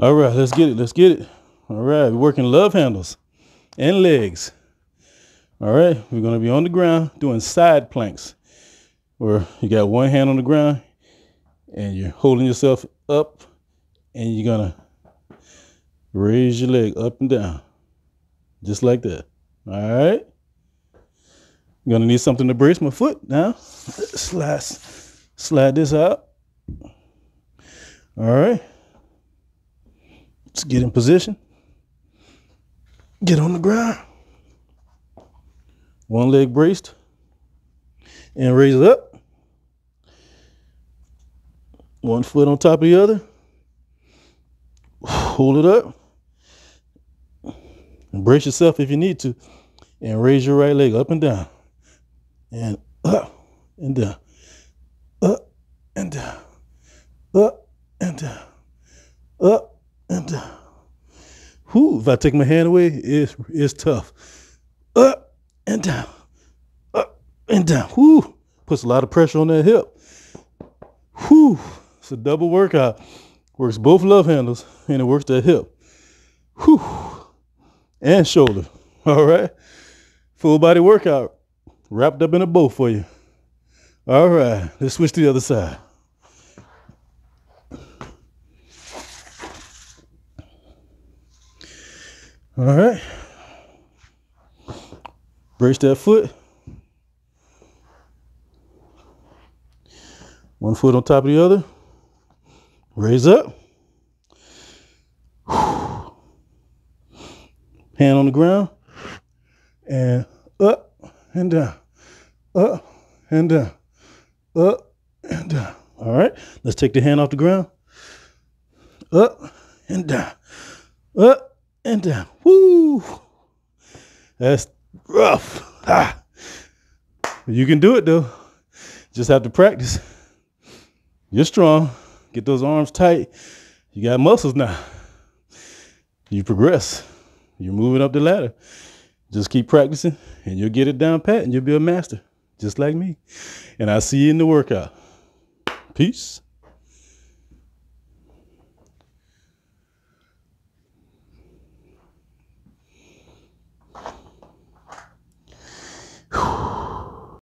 All right, let's get it. Let's get it. All right, we're working love handles and legs. All right, we're gonna be on the ground doing side planks where you got one hand on the ground and you're holding yourself up and you're gonna raise your leg up and down just like that. All right. I'm gonna need something to brace my foot now. Slide, slide this out. All right. Let's get in position. Get on the ground. One leg braced. And raise it up. One foot on top of the other. Hold it up. And brace yourself if you need to. And raise your right leg up and down. And up and down. Up and down. Up and down. Up and down. Whew, if I take my hand away, it's, it's tough. Up and down. Up and down. Whew. Puts a lot of pressure on that hip. Whew. It's a double workout. Works both love handles and it works that hip. Whew. And shoulder. All right. Full body workout wrapped up in a bow for you. All right. Let's switch to the other side. All right. Brace that foot. One foot on top of the other. Raise up. Hand on the ground. And up and down. Up and down. Up and down. All right. Let's take the hand off the ground. Up and down. Up and down. Woo! That's rough. Ah. You can do it though. Just have to practice. You're strong. Get those arms tight. You got muscles now. You progress. You're moving up the ladder. Just keep practicing and you'll get it down pat and you'll be a master, just like me. And I'll see you in the workout. Peace.